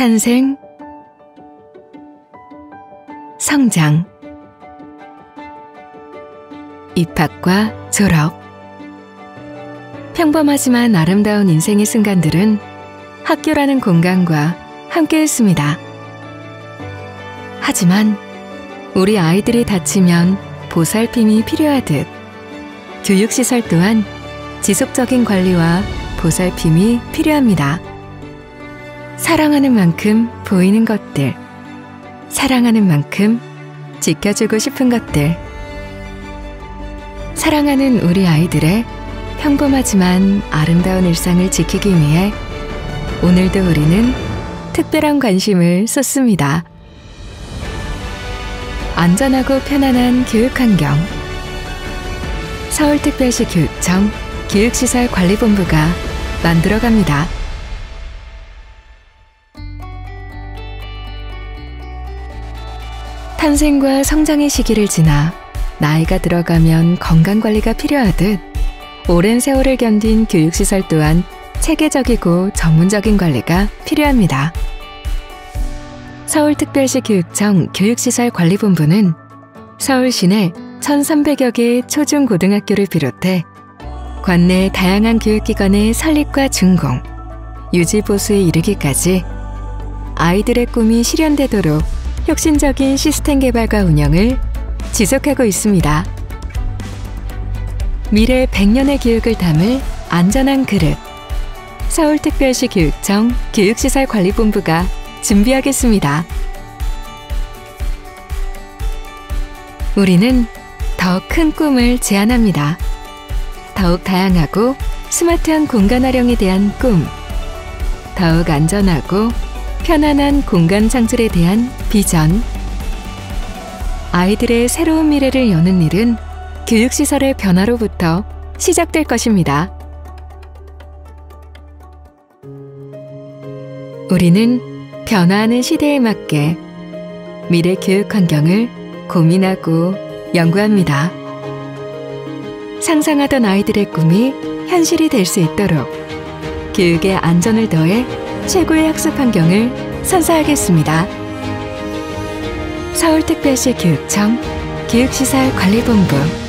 탄생, 성장, 입학과 졸업. 평범하지만 아름다운 인생의 순간들은 학교라는 공간과 함께 했습니다. 하지만 우리 아이들이 다치면 보살핌이 필요하듯 교육시설 또한 지속적인 관리와 보살핌이 필요합니다. 사랑하는 만큼 보이는 것들, 사랑하는 만큼 지켜주고 싶은 것들, 사랑하는 우리 아이들의 평범하지만 아름다운 일상을 지키기 위해 오늘도 우리는 특별한 관심을 쏟습니다. 안전하고 편안한 교육 환경. 서울특별시 교육청 교육시설관리본부가 만들어갑니다. 탄생과 성장의 시기를 지나 나이가 들어가면 건강관리가 필요하듯 오랜 세월을 견딘 교육시설 또한 체계적이고 전문적인 관리가 필요합니다. 서울특별시 교육청 교육시설 관리본부는 서울 시 내 1,300여 개의 초중고등학교를 비롯해 관내 다양한 교육기관의 설립과 준공, 유지보수에 이르기까지 아이들의 꿈이 실현되도록 혁신적인 시스템 개발과 운영을 지속하고 있습니다. 미래 100년의 교육을 담을 안전한 그릇. 서울특별시 교육청 교육시설관리본부가 준비하겠습니다. 우리는 더 큰 꿈을 제안합니다. 더욱 다양하고 스마트한 공간 활용에 대한 꿈. 더욱 안전하고 편안한 공간 창출에 대한 비전. 아이들의 새로운 미래를 여는 일은 교육시설의 변화로부터 시작될 것입니다. 우리는 변화하는 시대에 맞게 미래 교육 환경을 고민하고 연구합니다. 상상하던 아이들의 꿈이 현실이 될 수 있도록 교육의 안전을 더해 최고의 학습 환경을 선사하겠습니다. 서울특별시 교육청 교육시설관리본부